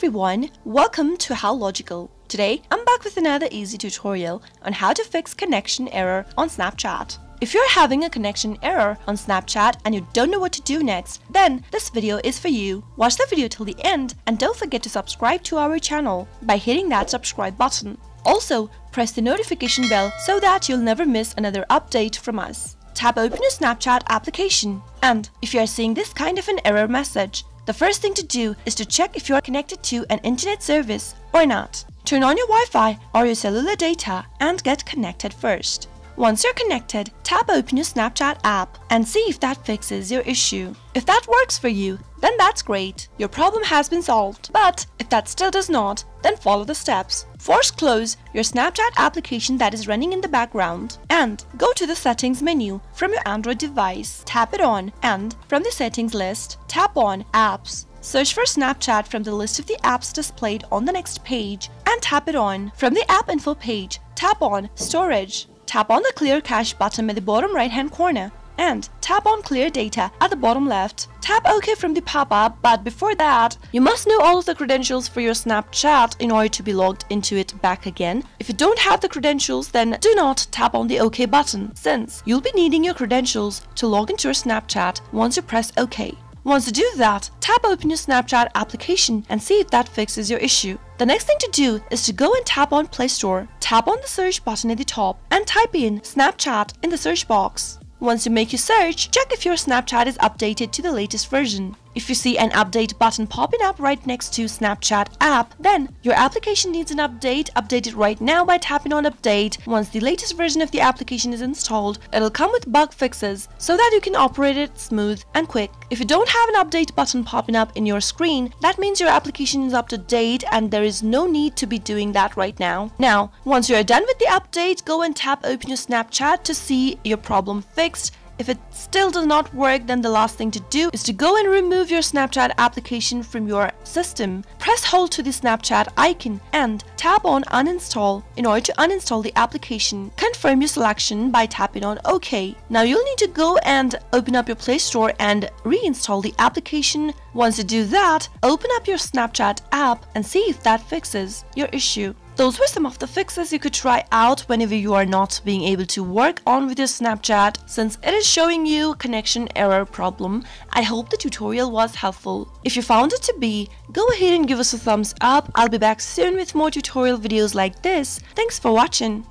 everyone, welcome to HowLogical. Today, I'm back with another easy tutorial on how to fix connection error on Snapchat. If you're having a connection error on Snapchat and you don't know what to do next, then this video is for you. Watch the video till the end and don't forget to subscribe to our channel by hitting that subscribe button. Also, press the notification bell so that you'll never miss another update from us. Tap open your Snapchat application and if you are seeing this kind of an error message, the first thing to do is to check if you are connected to an internet service or not. Turn on your Wi-Fi or your cellular data and get connected first. Once you're connected, tap open your Snapchat app and see if that fixes your issue. If that works for you, then that's great. Your problem has been solved. But if that still does not, then follow the steps. Force close your Snapchat application that is running in the background and go to the settings menu from your Android device. Tap it on and from the settings list, tap on apps. Search for Snapchat from the list of the apps displayed on the next page and tap it on. From the app info page, tap on storage. Tap on the clear cache button at the bottom right hand corner and tap on clear data at the bottom left. Tap OK from the pop-up, but before that, you must know all of the credentials for your Snapchat in order to be logged into it back again. If you don't have the credentials, then do not tap on the OK button, since you'll be needing your credentials to log into your Snapchat once you press OK. Once you do that, tap open your Snapchat application and see if that fixes your issue. The next thing to do is to go and tap on Play Store, tap on the search button at the top and type in Snapchat in the search box. Once you make your search, check if your Snapchat is updated to the latest version. If you see an update button popping up right next to Snapchat app, then your application needs an update. Update it right now by tapping on update. Once the latest version of the application is installed, it'll come with bug fixes so that you can operate it smooth and quick. If you don't have an update button popping up in your screen, that means your application is up to date and there is no need to be doing that right now. Now, once you're done with the update, go and tap open your Snapchat to see your problem fixed if it still does not work, then the last thing to do is to go and remove your Snapchat application from your system. Press hold to the Snapchat icon and tap on uninstall in order to uninstall the application. Confirm your selection by tapping on OK. Now you'll need to go and open up your Play Store and reinstall the application. Once you do that, open up your Snapchat app and see if that fixes your issue. Those were some of the fixes you could try out whenever you are not being able to work on with your Snapchat. Since it is showing you connection error problem, I hope the tutorial was helpful. If you found it to be, go ahead and give us a thumbs up. I'll be back soon with more tutorial videos like this. Thanks for watching.